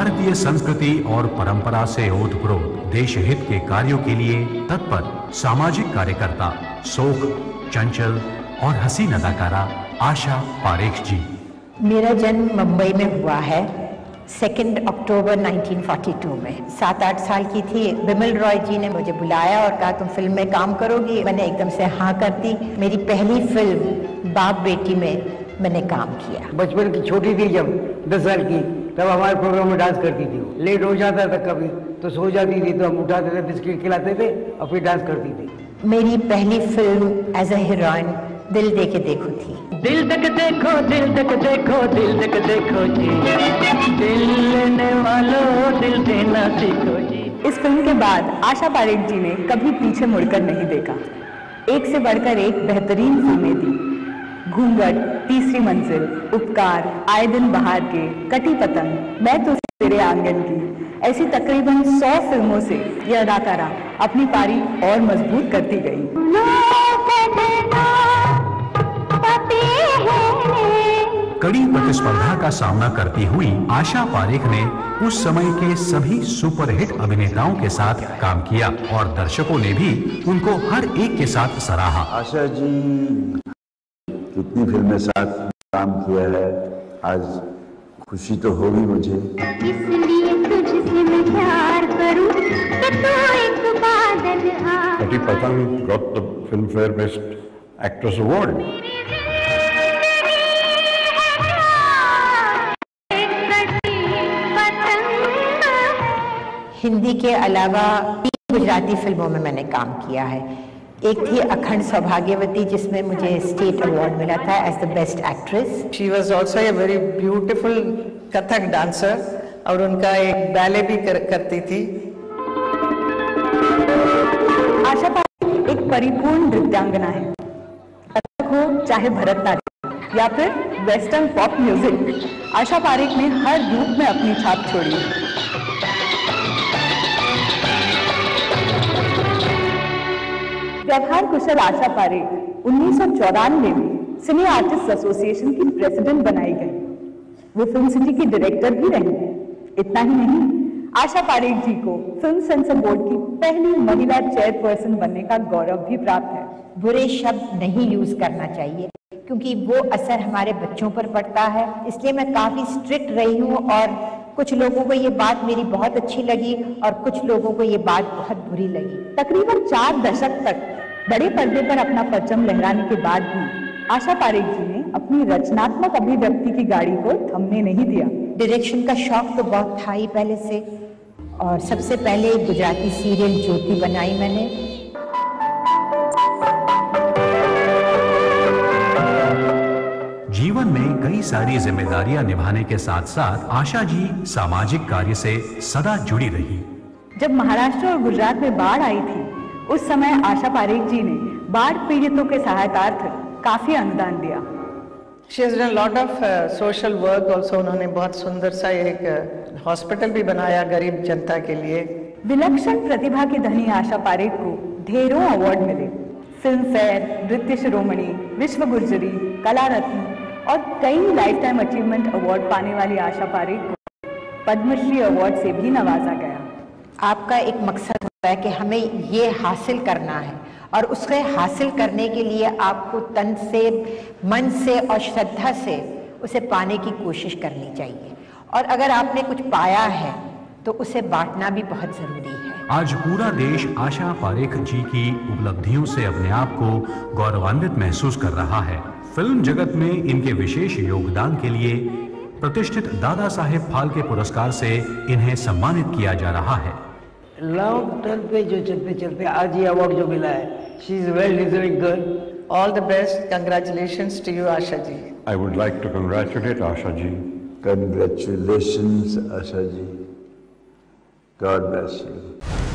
भारतीय संस्कृति और परंपरा से ओतप्रोत देश हित के कार्यों के लिए तत्पर सामाजिक कार्यकर्ता शोक चंचल और हसीन अदाकारा आशा पारेख जी। मेरा जन्म मुंबई में हुआ है सेकेंड अक्टूबर 1942 में। सात आठ साल की थी। बिमल रॉय जी ने मुझे बुलाया और कहा तुम फ़िल्म में काम करोगी? मैंने एकदम से हाँ कर दी। मेरी पहली फ़िल्म बाप बेटी में मैंने काम किया। बचपन की छोटी थी जब दस साल की। तब हमारे प्रोग्राम में डांस करती थी वो। लेट हो जाता था कभी तो सो जाती थी तो हम उठाते थे बिस्किट खिलाते थे और फिर डांस करती थी। मेरी पहली फ़िल्म एज अ हीरोइन दिल दे के देखो थी। दिल तक देखो दिल तक देखो दिल तक देखो जी। दिल लेने वालों दिल देना सीखो जी। इस फ़िल्म के बाद आशा पारेख जी ने कभी पीछे मुड़कर नहीं देखा। एक से बढ़कर एक बेहतरीन फ़िल्में दी। घूंघट तीसरी मंजिल उपकार आए दिन बहार के कटी पतंग मैं तो तेरे आँगन की। ऐसी तकरीबन सौ फ़िल्मों से यह अदाकारा अपनी पारी और मज़बूत करती गई। कड़ी प्रतिस्पर्धा का सामना करती हुई आशा पारेख ने उस समय के सभी सुपरहिट अभिनेताओं के साथ काम किया और दर्शकों ने भी उनको हर एक के साथ सराहा। आशा जी कितनी फ़िल्में साथ काम किया है आज खुशी तो होगी मुझे। इसलिए तुझसे मैं प्यार करूँ कि तू एक बादल आ। Got the Filmfare Best Actress Award. Hindi के अलावा तीन गुजराती फ़िल्मों में मैंने काम किया है। एक थी अखंड सौभाग्यवती जिसमें मुझे स्टेट अवार्ड मिला था as the best actress she was also a very beautiful Kathak dancer और उनका एक बैले भी कर, करती थी। आशा पारेख एक परिपूर्ण नृत्यांगना है। कथक हो चाहे भरतनाट्यम या फिर western pop music Asha Parekh ने हर रूप में अपनी छाप छोड़ी। व्यवहार कुशल आशा पारेख उन्नीस में सिने आर्टिस्ट एसोसिएशन की प्रेसिडेंट बनाई गई। वो फ़िल्म सिटी की डायरेक्टर भी रही इतना ही नहीं आशा पारेख जी को फ़िल्म सेंसर बोर्ड की पहली महिला चेयरपर्सन बनने का गौरव भी प्राप्त है। बुरे शब्द नहीं यूज़ करना चाहिए क्योंकि वो असर हमारे बच्चों पर पड़ता है। इसलिए मैं काफ़ी स्ट्रिक्ट रही हूँ और कुछ लोगों को ये बात मेरी बहुत अच्छी लगी और कुछ लोगों को ये बात बहुत बुरी लगी। तकरीबन चार दशक तक बड़े पर्दे पर अपना परचम लहराने के बाद भी आशा पारेख जी ने अपनी रचनात्मक अभिव्यक्ति की गाड़ी को थमने नहीं दिया। डायरेक्शन का शौक तो बहुत था ही पहले से। और सबसे पहले गुजराती सीरियल ज्योति बनाई मैंने। जीवन में कई सारी जिम्मेदारियाँ निभाने के साथ साथ आशा जी सामाजिक कार्य से सदा जुड़ी रही। जब महाराष्ट्र और गुजरात में बाढ़ आई थी उस समय आशा पारेख जी ने बाढ़ पीड़ितों के सहायतार्थ काफ़ी अनुदान दिया। She has done lot of social work also उन्होंने बहुत सुंदर सा एक हॉस्पिटल भी बनाया गरीब जनता के लिए। विलक्षण प्रतिभा की धनी आशा पारेख को ढेरों अवार्ड मिले। फ़िल्म फेयर नृत्य शिरोमणि विश्व गुर्जरी कला रत्न और कई लाइफ टाइम अचीवमेंट अवार्ड पाने वाली आशा पारेख को पद्मश्री अवार्ड से भी नवाजा गया। आपका एक मकसद होता है कि हमें ये हासिल करना है। और उसके हासिल करने के लिए आपको तन से, मन से और श्रद्धा से उसे पाने की कोशिश करनी चाहिए। और अगर आपने कुछ पाया है तो उसे बांटना भी बहुत ज़रूरी है। आज पूरा देश आशा पारेख जी की उपलब्धियों से अपने आप को गौरवान्वित महसूस कर रहा है। फ़िल्म जगत में इनके विशेष योगदान के लिए प्रतिष्ठित दादा साहेब फाल्के पुरस्कार से इन्हें सम्मानित किया जा रहा है। लॉन्ग टर्म पे जो चलते चलते आज ये अवार्ड जो मिला है she is well deserving girl all the best congratulations to you Asha ji I would like to congratulate Asha ji. Congratulations, Asha ji. God bless you.